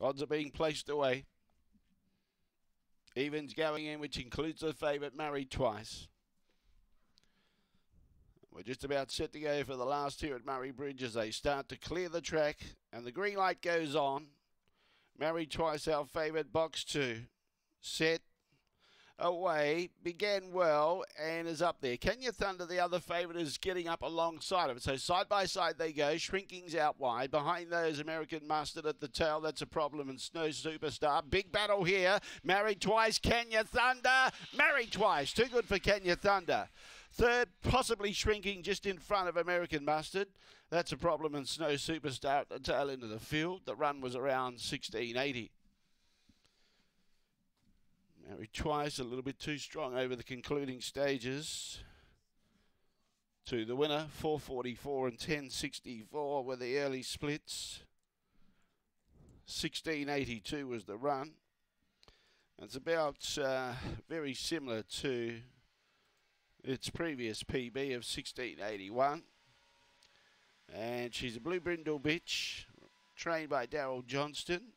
Odds are being placed away. Evens going in, which includes the favourite married twice. We're just about set to go for the last here at Murray Bridge as they start to clear the track and the green light goes on. Married twice our favourite box two. Set away, began well and is up there. Kenya Thunder, the other favourite, is getting up alongside of it. So side by side they go. Shrinking's out wide. Behind those, American Mustard at the tail. That's a problem. And Snow Superstar. Big battle here. Married twice, Kenya Thunder. Married twice. Too good for Kenya Thunder. Third, possibly shrinking just in front of American Mustard. That's a problem and Snow Superstar at the tail end of the field. The run was around 1680. Married twice, a little bit too strong over the concluding stages. To the winner, 444 and 1064 were the early splits. 1682 was the run. It's about uh, very similar to its previous PB of 1681. And she's a Blue Brindle bitch, trained by Daryl Johnston.